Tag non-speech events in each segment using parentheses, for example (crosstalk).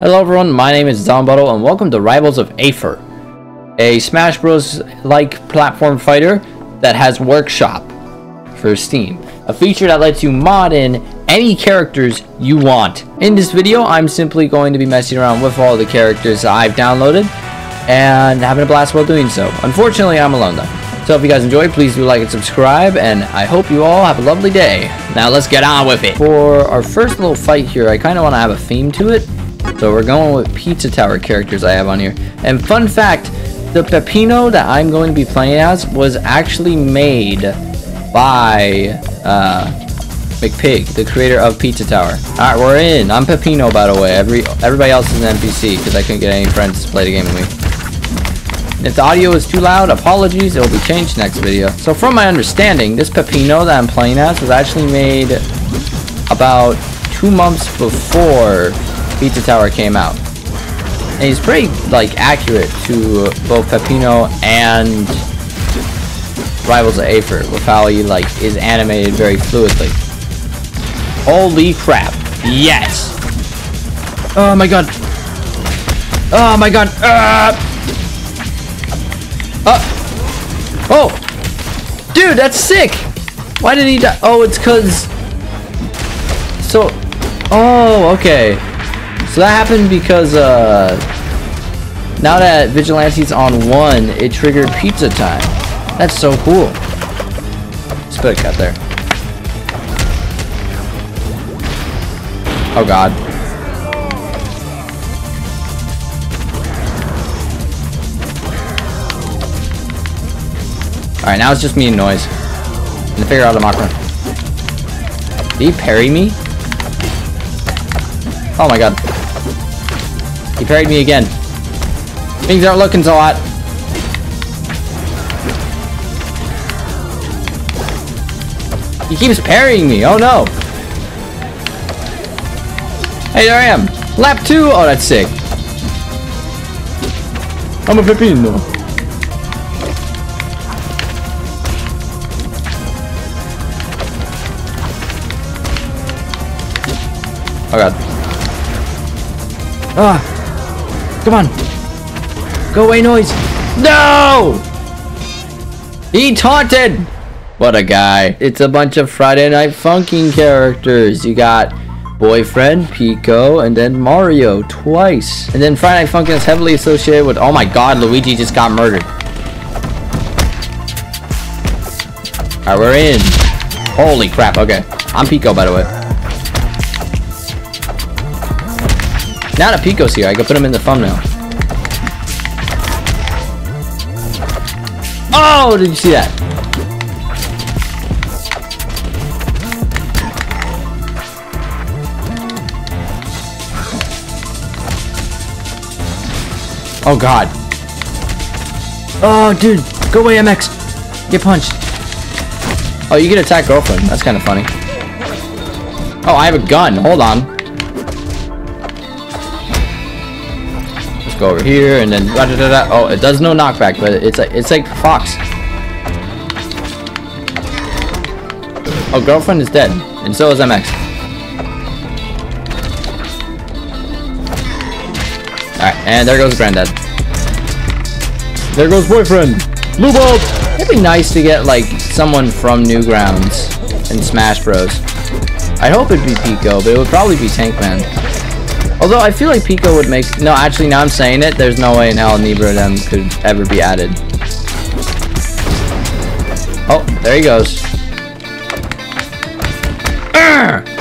Hello everyone, my name is Zombuddle and welcome to Rivals of Aether, a Smash Bros. like platform fighter that has Workshop for Steam, a feature that lets you mod in any characters you want. In this video, I'm simply going to be messing around with all the characters I've downloaded and having a blast while doing so. Unfortunately, I'm alone though. So if you guys enjoyed, please do like and subscribe, and I hope you all have a lovely day. Now let's get on with it. For our first little fight here, I kind of want to have a theme to it. So we're going with Pizza Tower characters I have on here. And fun fact, the Peppino that I'm going to be playing as was actually made by uh, McPig, the creator of Pizza Tower. Alright, we're in. I'm Peppino, by the way. Every Everybody else is an NPC because I couldn't get any friends to play the game with me. If the audio is too loud, apologies, it will be changed next video. So from my understanding, this Peppino that I'm playing as was actually made about two months before Pizza Tower came out. And he's pretty, like, accurate to both Peppino and Rivals of Aether with how he, like, is animated very fluidly. Holy crap. Yes! Oh my god. Oh my god. Uh, uh, oh! Dude, that's sick! Why did he die? Oh, it's cause... So... Oh, okay. So that happened because, uh, now that Vigilante's on one, it triggered pizza time. That's so cool. Spit cut there. Oh god. Alright, now it's just me and Noise. And figure out a Makron. Did he parry me? Oh my god. He parried me again. Things aren't looking so hot. He keeps parrying me. Oh no. Hey, there I am. Lap 2. Oh, that's sick. I'm a Peppino. Oh god. Ah! Come on! Go away, noise! No! He taunted! What a guy. It's a bunch of Friday Night Funkin' characters. You got Boyfriend, Pico, and then Mario twice. And then Friday Night Funkin' is heavily associated with... Oh my god, Luigi just got murdered. Alright, we're in. Holy crap, okay. I'm Pico, by the way. Now that Pico's here, I can put him in the thumbnail. Oh, did you see that? Oh god. Oh dude, go away MX. Get punched. Oh, you can attack girlfriend. That's kind of funny. Oh, I have a gun. Hold on. Go over here and then da da da da. Oh, it does no knockback, but it's like it's like Fox. Oh, girlfriend is dead, and so is MX. Alright, and there goes granddad. There goes boyfriend. Blue bulb. It'd be nice to get like someone from Newgrounds in Smash Bros. I hope it'd be Pico, but it would probably be Tankman. Although I feel like Pico would make no. Actually, now I'm saying it. There's no way in hell Nibiru could ever be added. Oh, there he goes. (clears throat)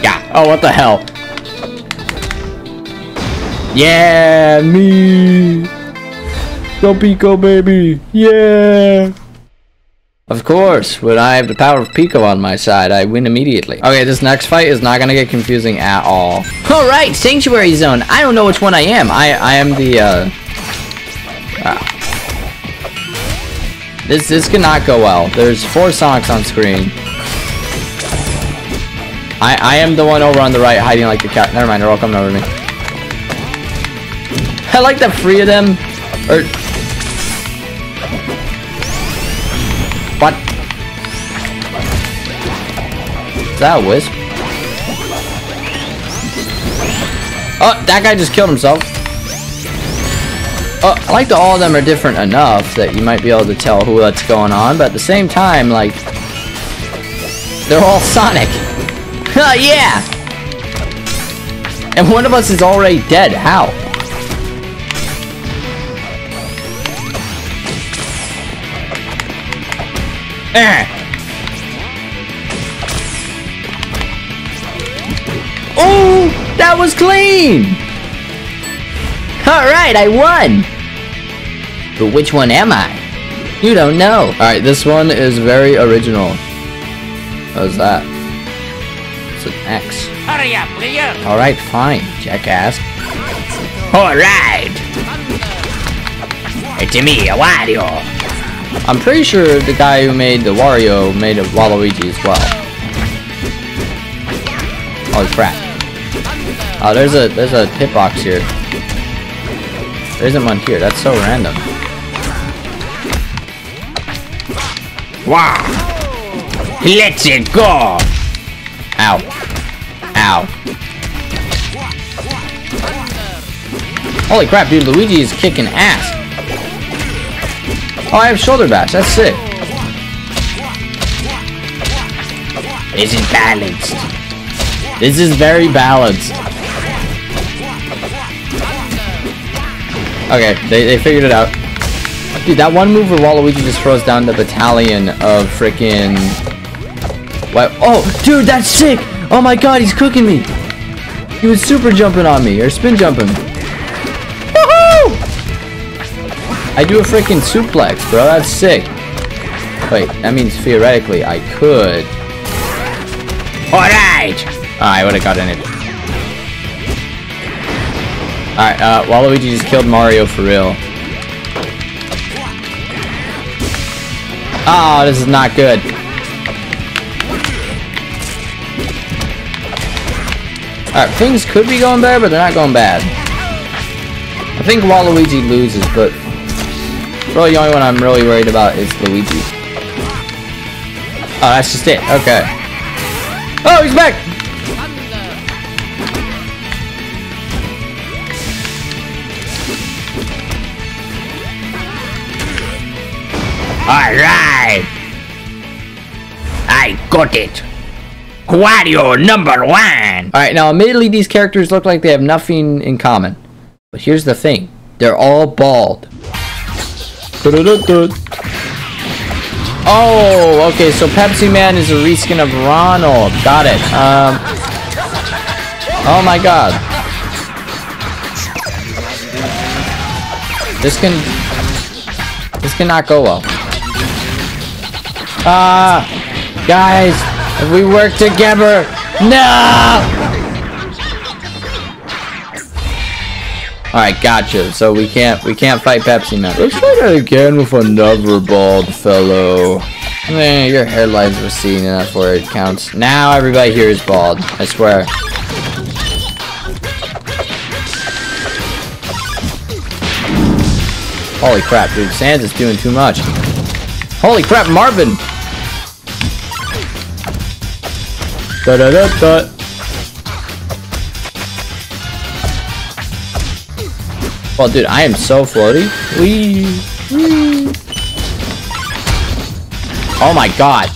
Yeah. Oh, what the hell? Yeah, me. Go Pico, baby. Yeah. Of course, when I have the power of Pico on my side, I win immediately. Okay, this next fight is not gonna get confusing at all. Alright, Sanctuary Zone. I don't know which one I am. I, I am the, uh... uh this, this cannot go well. There's four Sonics on screen. I, I am the one over on the right hiding like the cat. Never mind, they're all coming over me. I like that three of them or that wisp? Oh, that guy just killed himself. Oh, I like that all of them are different enough that you might be able to tell who that's going on, but at the same time, like, they're all Sonic. (laughs) Oh, yeah! And one of us is already dead. How? Eh. Oh, that was clean! Alright, I won! But which one am I? You don't know. Alright, this one is very original. How's that? It's an X. Hurry up, will you? Alright, fine, jackass. Alright! It's me, a Wario! I'm pretty sure the guy who made the Wario made a Waluigi as well. Oh, Holy crap. Oh, there's a there's a hitbox here. There isn't one here. That's so random. Wow! Let's it go! Ow. Ow. Holy crap, dude. Luigi is kicking ass. Oh, I have shoulder bash. That's sick. This Is balanced? This is very balanced. Okay, they, they figured it out. Dude, that one move where Waluigi just throws down the battalion of freaking... What? Oh, dude, that's sick! Oh my god, he's cooking me! He was super jumping on me, or spin jumping. Woohoo! I do a freaking suplex, bro. That's sick. Wait, that means theoretically I could. Alright! I would have gotten it. Alright, uh, Waluigi just killed Mario for real. Oh, this is not good. Alright, things could be going bad, but they're not going bad. I think Waluigi loses, but Really, the only one I'm really worried about is Luigi. Oh, that's just it. Okay. Oh, he's back! Alright! I got it! Wario number one! Alright, now admittedly these characters look like they have nothing in common. But here's the thing. They're all bald. (laughs) Oh, okay, so Pepsi Man is a reskin of Ronald. Got it. Um, oh my god. This can... This cannot go well. Ah! Uh, guys! If we work together... No! Alright, gotcha. So we can't we can't fight Pepsi Man. Let's try that again with another bald fellow. Eh, your hairline's receding and that's where it counts. Now everybody here is bald. I swear. Holy crap, dude. Sans is doing too much. Holy crap, Marvin! Da da da da. Well, dude, I am so floaty. Wee, wee. Oh my god.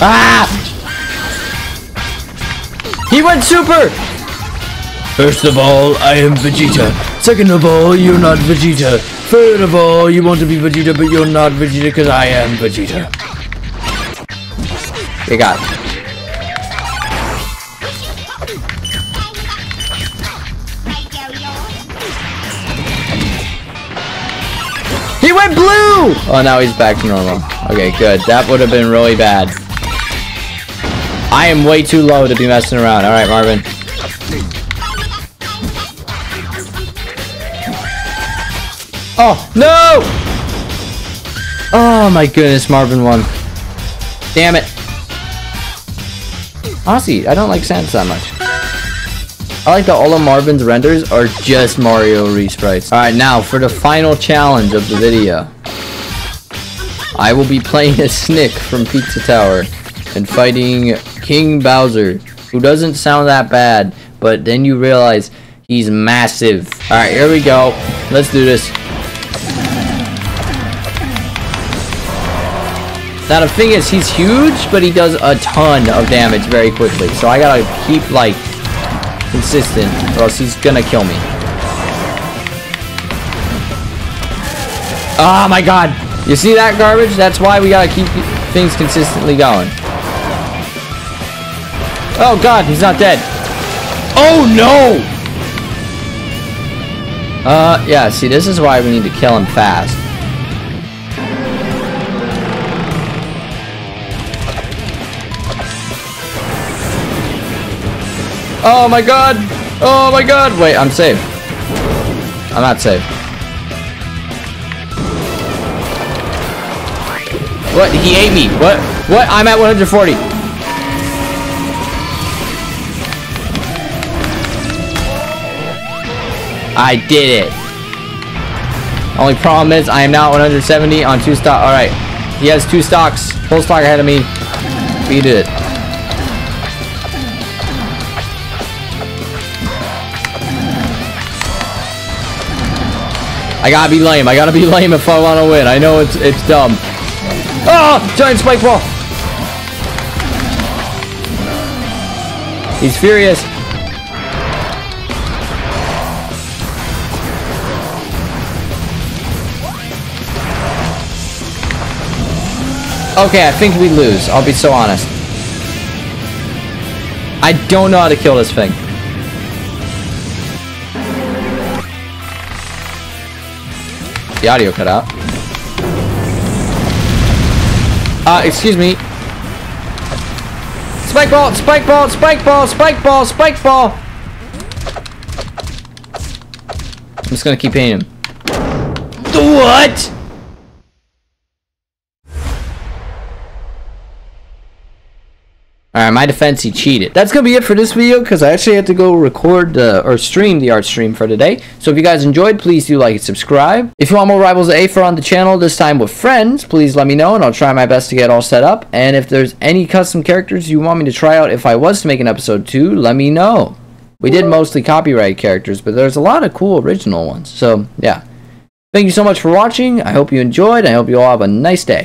Ah! He went super! First of all, I am Vegeta. Second of all, you're not Vegeta. Third of all, you want to be Vegeta, but you're not Vegeta because I am Vegeta. You got it. He went blue! Oh, now he's back to normal. Okay, good. That would have been really bad. I am way too low to be messing around. Alright, Marvin. Oh, no! Oh my goodness, Marvin won. Damn it. Honestly, I don't like Sans that much. I like that all of Marvin's renders are just Mario resprites. Alright, now for the final challenge of the video. I will be playing as Snick from Pizza Tower and fighting King Bowser, who doesn't sound that bad, but then you realize he's massive. Alright, here we go. Let's do this. Now the thing is, he's huge, but he does a ton of damage very quickly. So I gotta keep, like, consistent, or else he's gonna kill me. Oh my god! You see that garbage? That's why we gotta keep things consistently going. Oh god, he's not dead. Oh no! Uh, yeah, see, this is why we need to kill him fast. Oh my god! Oh my god! Wait, I'm safe. I'm not safe. What? He ate me. What? What? I'm at 140. I did it. Only problem is I am now at 170 on two stock. All right. He has two stocks. Full stock ahead of me. We did it. I gotta be lame. I gotta be (laughs) lame if I want to win. I know it's it's dumb. Oh, giant spike ball. He's furious. Okay, I think we lose. I'll be so honest. I don't know how to kill this thing. The audio cut out. Uh, excuse me. Spike ball, spike ball, spike ball, spike ball, spike ball. I'm just gonna keep hitting him. What? Alright, my defense, he cheated. That's going to be it for this video because I actually had to go record uh, or stream the art stream for today. So if you guys enjoyed, please do like and subscribe. If you want more Rivals of Aether on the channel, this time with friends, please let me know and I'll try my best to get all set up. And if there's any custom characters you want me to try out if I was to make an episode 2, let me know. We did mostly copyright characters, but there's a lot of cool original ones. So, yeah. Thank you so much for watching. I hope you enjoyed. I hope you all have a nice day.